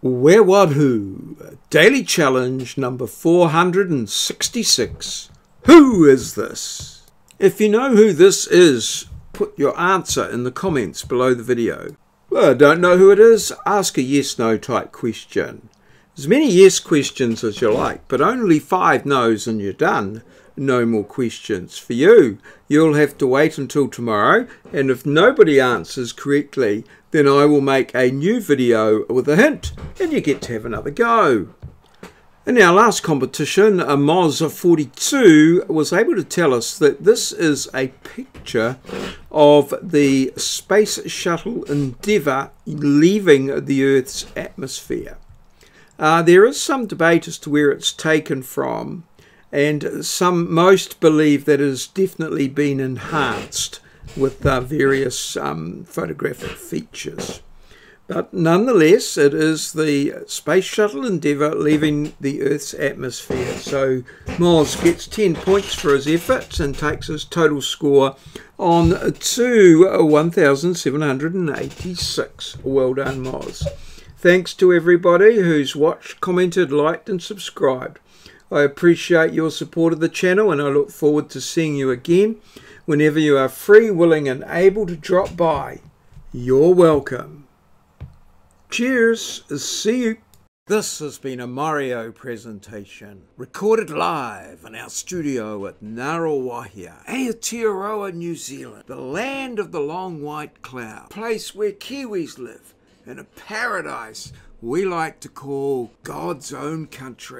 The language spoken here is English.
Where What Who? Daily Challenge number 466. Who is this? If you know who this is, put your answer in the comments below the video. Well, don't know who it is? Ask a yes no type question. As many yes questions as you like, but only five no's and you're done. No more questions for you. You'll have to wait until tomorrow, and if nobody answers correctly, then I will make a new video with a hint, and you get to have another go. In our last competition, a Moz42 was able to tell us that this is a picture of the Space Shuttle Endeavour leaving the Earth's atmosphere. Uh, there is some debate as to where it's taken from, and some most believe that it has definitely been enhanced with uh, various um, photographic features. But nonetheless, it is the Space Shuttle Endeavour leaving the Earth's atmosphere. So Moz gets 10 points for his efforts and takes his total score on to 1,786. Well done, Moz. Thanks to everybody who's watched, commented, liked, and subscribed. I appreciate your support of the channel and I look forward to seeing you again whenever you are free, willing, and able to drop by. You're welcome. Cheers. See you. This has been a maurieo presentation, recorded live in our studio at Ngaruawahia, Aotearoa, New Zealand, the land of the long white cloud, place where Kiwis live, in a paradise we like to call God's own country.